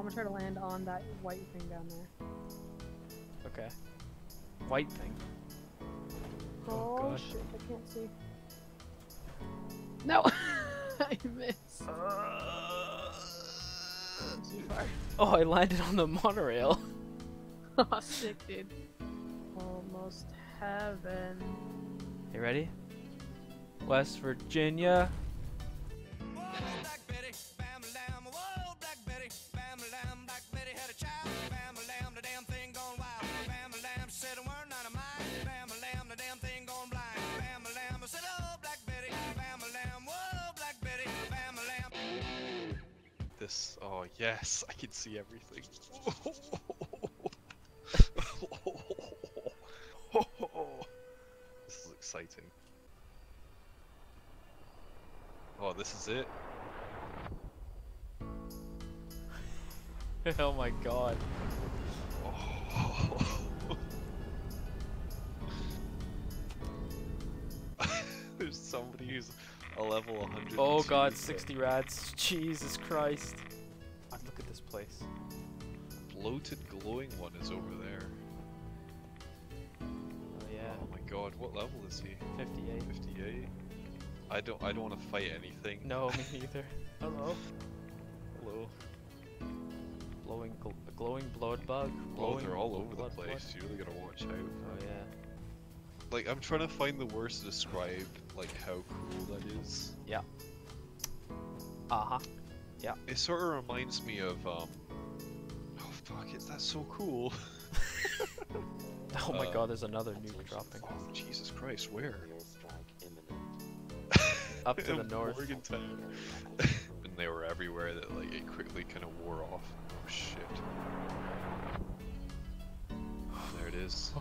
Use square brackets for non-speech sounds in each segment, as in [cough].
I'm gonna try to land on that white thing down there. Okay. White thing. Oh, Oh, God. shit, I can't see. No! [laughs] I missed. Too far. Oh, I landed on the monorail. [laughs] Oh, sick, dude. Almost heaven. You ready? West Virginia. Yes, I can see everything. this is exciting. Oh, this is it. [laughs] oh my god. [laughs] There's somebody who's a level 100. Oh god, 60 rats. Jesus Christ. Place. Bloated glowing one is over there. Oh yeah, Oh my god, what level is he? 58. 58. I don't. I don't want to fight anything. No, me [laughs] neither. Hello. Hello. Glowing, gl glowing blood bug. Oh, they're all over the blood place. You really gotta watch out. blood. Oh yeah. Like, I'm trying to find the words to describe like how cool that is. Yeah. Uh huh. It sort of reminds me of um. Oh fuck! It that's so cool. [laughs] Oh my Uh, god, there's another nuke dropping. Oh Jesus Christ! Where? [laughs] Up to [laughs] the north. Morgantown. and they were everywhere. That like it quickly kind of wore off. Oh shit! There it is.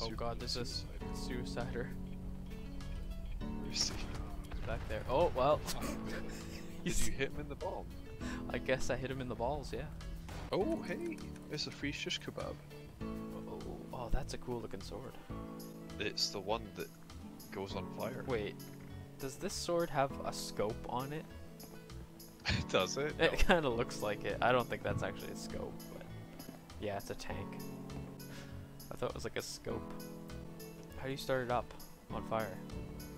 Oh god, there's a suicider Where is he? He's back there. Oh well. Oh, [laughs] Did you hit him in the ball? I guess I hit him in the balls. Yeah. Oh hey, it's a free shish kebab. Oh, oh, that's a cool looking sword. It's the one that goes on fire. Wait, does this sword have a scope on it? [laughs] Does it? It kind of looks like it. I don't think that's actually a scope, but yeah, it's a tank. I thought it was like a scope. How do you start it up on fire?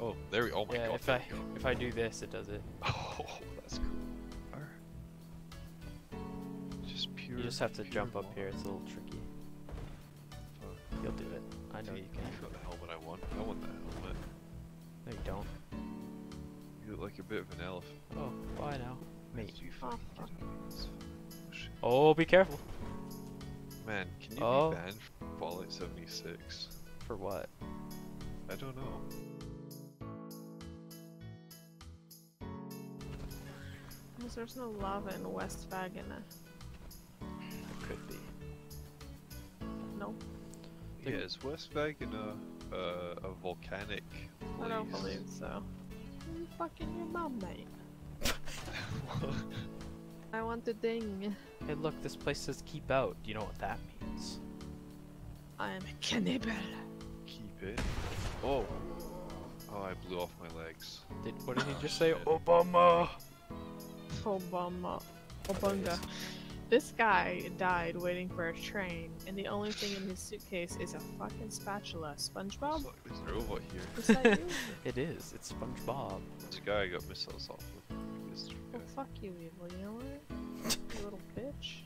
Oh, there we. Oh my yeah, god. if I go. if I do this, it does it. [laughs] Oh, that's cool. Just pure. You just have to jump up lava. here. It's a little tricky. Fuck. You'll do it. I know you You've can. got the helmet I want. I want that helmet. No, you don't. You look like a bit of an elf. Oh, bye now, mate. You Oh, fucking fuck. get on this. Oh, shit. Oh, be careful. Man, can you Oh. be banned from Fallout 76? For what? I don't know. Because there's no lava in West Vagina. Could be. No, Yeah, is West Vegan a, uh, a volcanic place? I don't believe so. You fucking your mom, mate. [laughs] [laughs] I want the ding. Hey, look, this place says keep out. Do you know what that means? I'm a cannibal. Keep it. Oh. Oh, I blew off my legs. Did what did he just say? [laughs] Obama. Obama. Obunga. This guy died waiting for a train, and the only thing in his suitcase is a fucking spatula. SpongeBob? It's like this robot here. Is that you? [laughs] It is. It's SpongeBob. This guy got missiles off with. This well, fuck you, evil. You know what? You little bitch.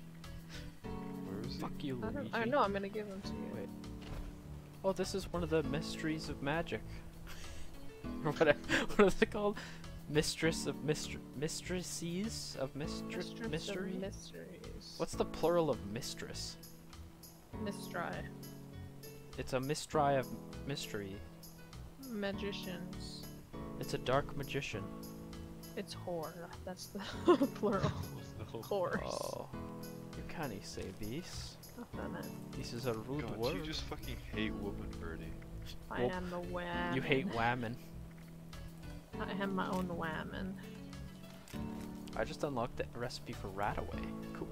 Where is he? Fuck you, I Luigi. don't. I know. I'm gonna give him to you. Wait. Oh, this is one of the mysteries of magic. [laughs] what? What is it called? Mistress of mistr mistresses of mistr Mistress of mystery. mysteries. What's the plural of mistress? Mistry? It's a mistry of mystery. Magicians. It's a dark magician. It's whore. That's the [laughs] plural. [laughs] No. Horse. Oh, you can't say this. This is a rude God, word. you just fucking hate women, Birdie. I Well, am the wham. You hate whammon. I am my own whammon. I just unlocked the recipe for Rataway. Cool.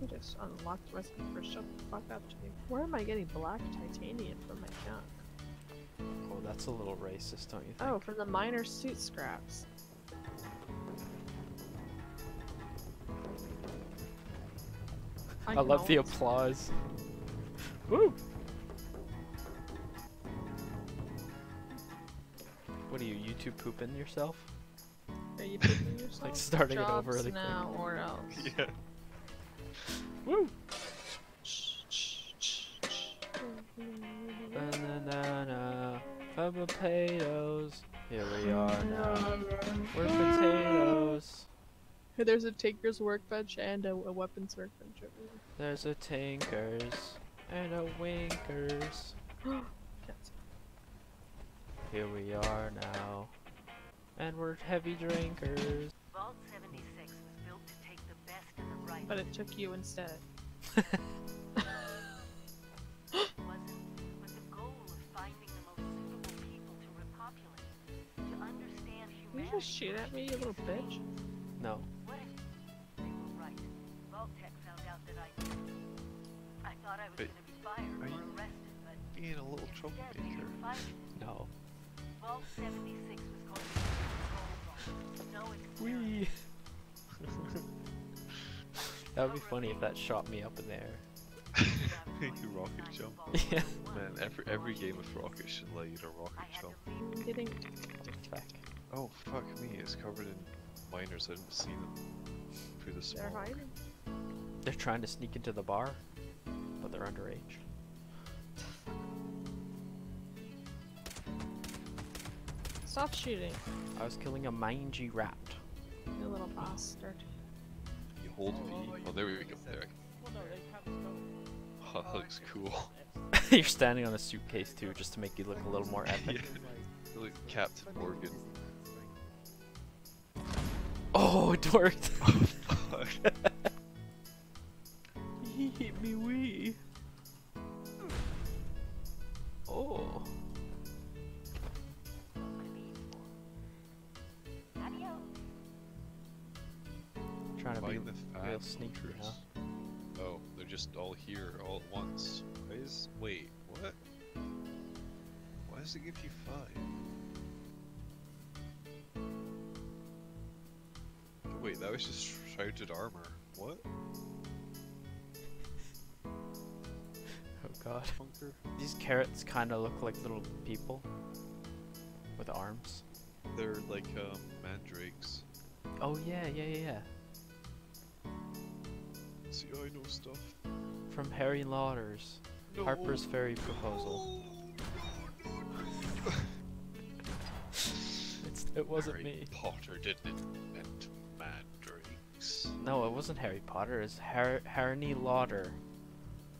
I just unlocked the recipe for shut the fuck up, Jake. Where am I getting black titanium from my junk? Oh, that's a little racist, don't you oh, think? Oh, from the miner suit scraps. I love the applause. Woo! What are you, YouTube pooping yourself? Are you picking [laughs] yourself? Like starting it over Jobs really quick. now or else. [laughs] Yeah. Woo! Banana, potatoes. Here we are now. We're potatoes. [laughs] There's a tinker's workbench and a, a weapons workbench over there. There's a tinkers and a winkers. there. [gasps] Can't see. Here we are now. And we're heavy drinkers. Vault 76 was built to take the best and the brightest. But it took you instead. [laughs] [laughs] wasn't with the goal of finding the most suitable people to repopulate, to understand Can you just shoot at me, you little bitch? Wee. [laughs] that would be funny if that shot me up in the air. [laughs] you rocket jump. Yeah. Man, every every game of Rocket should let you to rocket had jump. I'm getting Fuck. Oh fuck me, it's covered in miners. I didn't see them through the smoke. they're hiding. They're trying to sneak into the bar, but they're underage. Stop shooting, I was killing a mangy rat. you little bastard. You hold oh, V. Oh, there we go. There. Oh, [laughs] that looks oh, cool. [laughs] [laughs] You're standing on a suitcase too, just to make you look a little more epic. You Look, Captain Morgan. Oh, it worked! Oh, fuck. All at once. Why is wait, what? Why does it give you five? Wait, that was just shrouded armor. What? Oh god. Bunker? These carrots kind of look like little people with arms. They're like um mandrakes. Oh yeah, yeah, yeah, yeah. See, I know stuff. From Harry Lauder's No. Harper's Ferry proposal. [laughs] It wasn't Harry me. Potter didn't invent mandrakes. No, it wasn't Harry Potter. It's Har- Harry Lauder.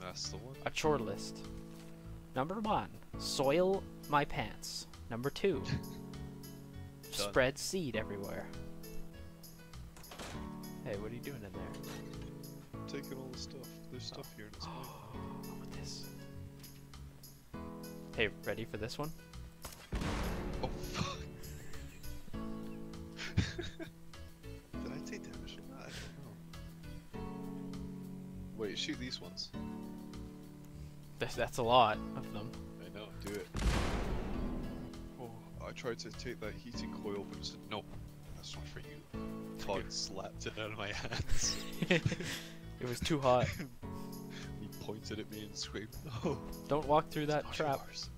That's the one. A chore list. Number one, soil my pants. Number two, [laughs] spread seed everywhere. Hey, what are you doing in there? Taking all the stuff. There's stuff here. That's [gasps] with this? Hey, ready for this one? Oh fuck! [laughs] Did I take damage? I don't know. Wait, shoot these ones. That's, that's a lot of them. I know, do it. Oh, I tried to take that heating coil, but it said no. That's not for you. Todd [laughs] slapped it out of my hands. [laughs] it was too hot. Pointed at me and screamed, "No!" Don't walk through that trap. yours."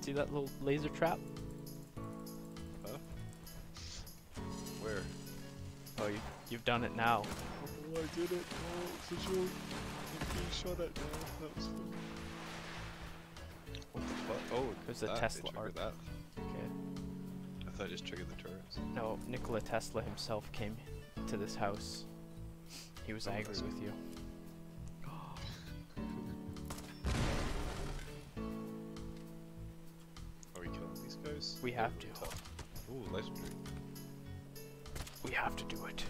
See that little laser trap? Huh? Where? Oh, you, you've done it now. Oh, I did it. Oh, it's a joke. I'm being shot at now. That was funny. What the fuck? Oh, There's a Tesla arc. that. Okay. I thought I just triggered the turrets. No, Nikola Tesla himself came to this house. He was Oh, angry with you. Have to. Ooh, legendary. We have to do it.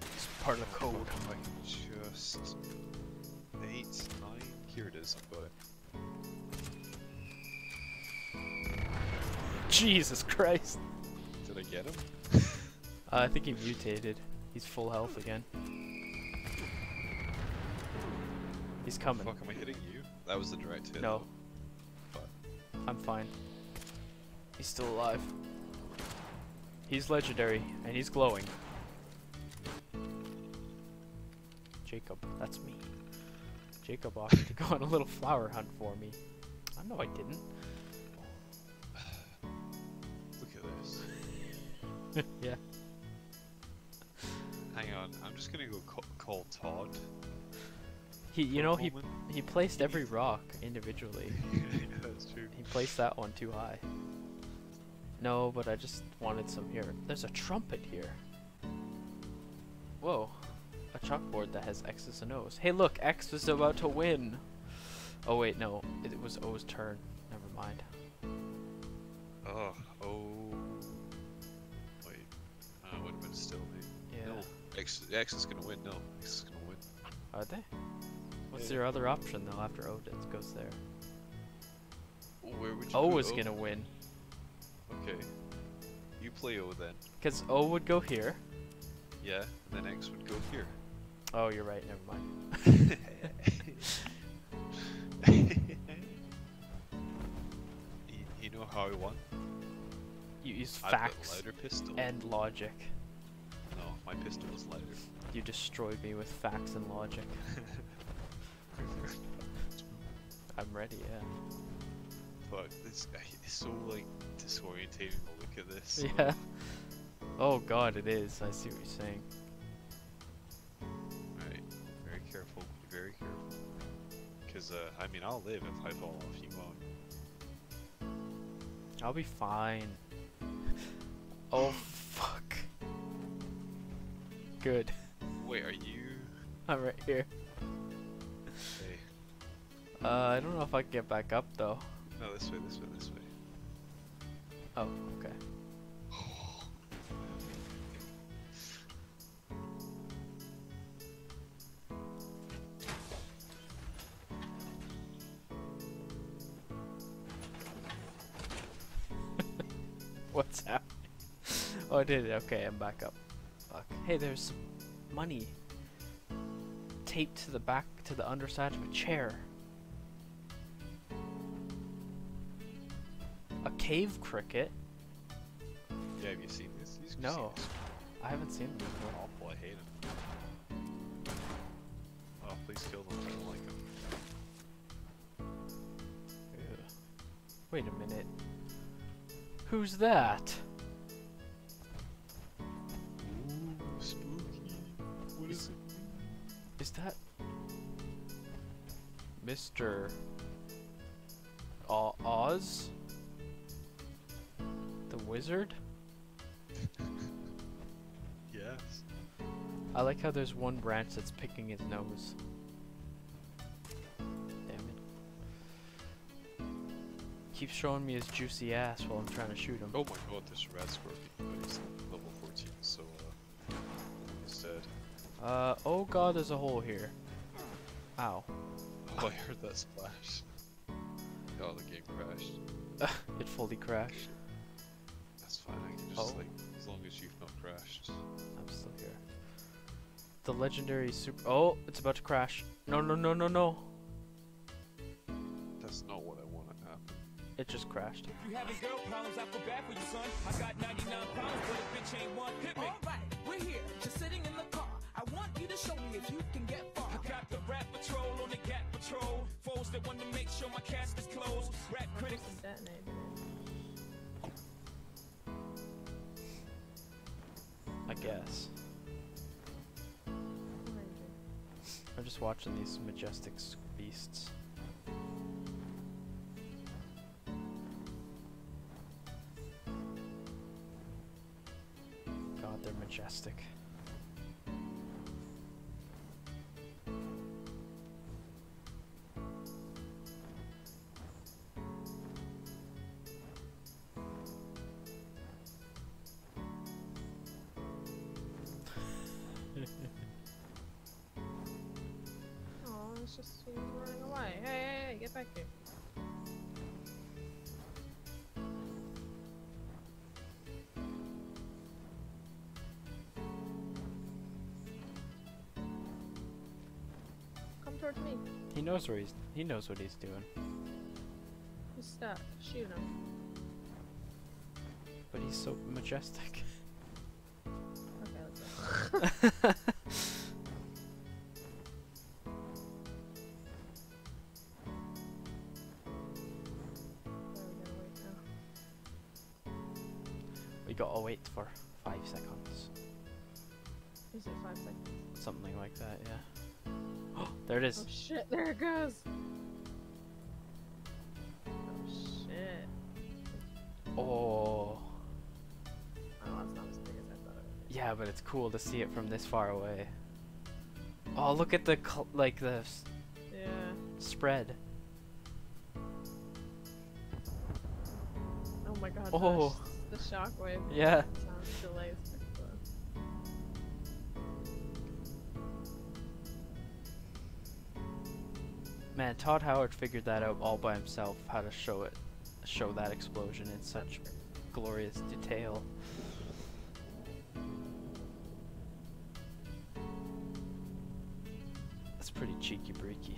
It's part of the code. I just eight, nine. Here it is. I've got it. Jesus Christ. Did I get him? [laughs] Uh, I think he mutated. He's full health again. He's coming. Fuck, am I hitting you? That was the direct hit. No. Fuck. I'm fine. He's still alive. He's legendary, and he's glowing. Jacob, that's me. Jacob offered to go on a little flower hunt for me. I know I didn't. Look at this. [laughs] yeah. Hang on, I'm just gonna go ca- call Todd. He, you know, he he placed every rock individually. [laughs] yeah, that's true. He placed that one too high. No, but I just wanted some here. There's a trumpet here. Whoa. A chalkboard that has X's and O's. Hey look, X was about to win! Oh wait, no. It, it was O's turn. Never mind. Oh, oh. Wait. Uh, would have been still me. Yeah. No. X, X is gonna win. No, X is gonna win. Are they? What's Yeah. their other option though after O goes there? Where would you O is gonna win. Okay. You play O then. Because O would go here. Yeah, and then X would go here. Oh, you're right, never mind. [laughs] you, you know how I won? You use facts and logic. no, my pistol was lighter. You destroyed me with facts and logic. [laughs] I'm ready, yeah. Fuck, this it's so like disorientating to look at this. [laughs] Yeah. Oh god, it is. I see what you're saying. Right, very careful, be very careful. Cause uh, I mean, I'll live if I fall off. You won't. I'll be fine. Oh fuck. Good. Wait, are you? [laughs] I'm right here. Hey, Uh, I don't know if I can get back up though. No, this way, this way, this way. Oh, okay. [laughs] What's happening? Oh, I did it. Okay, I'm back up. Fuck. Hey, there's money taped to the back, to the underside of a chair. Cave cricket? Yeah, have you seen this? These No. casinos I haven't seen them before. Oh, awful. I hate them. Oh, please kill them. I don't like them. Ew. Wait a minute. Who's that? Ooh, spooky. What is it? Is that Mr. O- Oz? Wizard? [laughs] Yes. I like how there's one branch that's picking his nose. Damn it. Keeps showing me his juicy ass while I'm trying to shoot him. Oh my god, this red scorpion. But he's level 14, so uh, he's dead. Uh, oh god, there's a hole here. Ow. [laughs] Oh, I heard that splash. [laughs] Oh, the game crashed. it fully crashed. Like, as long as you've not crashed. I'm still here. The legendary super. Oh, it's about to crash. No, no, no, no, no. That's not what I want to happen. It just crashed. You having girl problems, I feel bad for you, son. I got 99 problems, but a bitch ain't one. Hit me. Alright, we're here, just sitting in the car. I want you to show me if you can get far. I got the rap patrol on the gap patrol. Foes that want to make sure my cast is closed. Rap critics. Detonated it. I guess. I'm just watching these majestic beasts. God, they're majestic. Towards me. He knows where he's. He knows what he's doing. He's stuck. Shoot him. But he's so majestic. [laughs] Okay, let's go. Where are we gonna wait now? we gotta wait for five seconds. Is it five seconds? Something like that, yeah. [gasps] There it is. Oh shit, there it goes! Oh shit. Oh. Oh, that's not as big as I thought it Yeah, but it's cool to see it from this far away. Oh, look at the like the s- Yeah. spread. Oh my god. Oh. The, sh- the shockwave Yeah. Man, Todd Howard figured that out all by himself. How to show it, show that explosion in such glorious detail. That's pretty cheeky breaky.